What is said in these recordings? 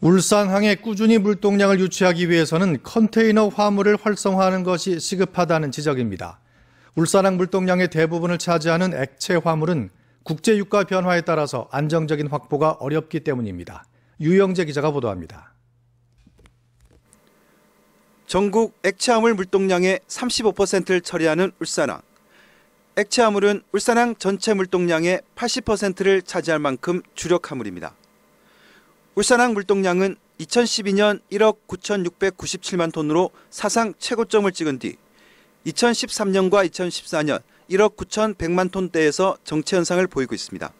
울산항에 꾸준히 물동량을 유치하기 위해서는 컨테이너 화물을 활성화하는 것이 시급하다는 지적입니다. 울산항 물동량의 대부분을 차지하는 액체 화물은 국제 유가 변화에 따라서 안정적인 확보가 어렵기 때문입니다. 유영재 기자가 보도합니다. 전국 액체화물 물동량의 35%를 처리하는 울산항. 액체화물은 울산항 전체 물동량의 80%를 차지할 만큼 주력 화물입니다. 울산항 물동량은 2012년 1억 9,697만 톤으로 사상 최고점을 찍은 뒤 2013년과 2014년 1억 9,100만 톤대에서 정체 현상을 보이고 있습니다.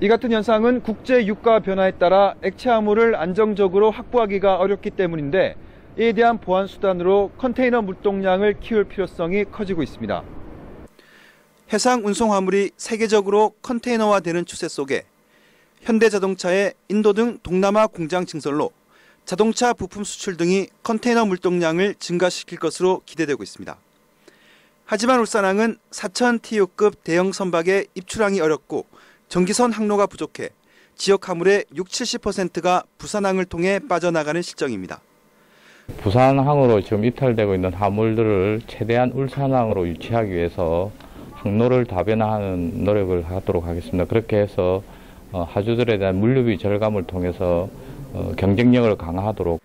이 같은 현상은 국제 유가 변화에 따라 액체 화물을 안정적으로 확보하기가 어렵기 때문인데 이에 대한 보완 수단으로 컨테이너 물동량을 키울 필요성이 커지고 있습니다. 해상 운송 화물이 세계적으로 컨테이너화되는 추세 속에 현대자동차의 인도 등 동남아 공장 증설로 자동차 부품 수출 등이 컨테이너 물동량을 증가시킬 것으로 기대되고 있습니다. 하지만 울산항은 4천 TU급 대형 선박의 입출항이 어렵고 전기선 항로가 부족해 지역 화물의 6, 70%가 부산항을 통해 빠져나가는 실정입니다. 부산항으로 지금 이탈되고 있는 화물들을 최대한 울산항으로 유치하기 위해서 항로를 다변화하는 노력을 하도록 하겠습니다. 그렇게 해서 어, 하주들에 대한 물류비 절감을 통해서 어, 경쟁력을 강화하도록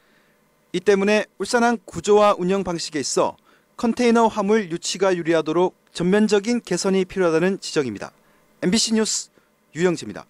이 때문에 울산항 구조와 운영 방식에 있어 컨테이너 화물 유치가 유리하도록 전면적인 개선이 필요하다는 지적입니다. MBC 뉴스 유영지입니다.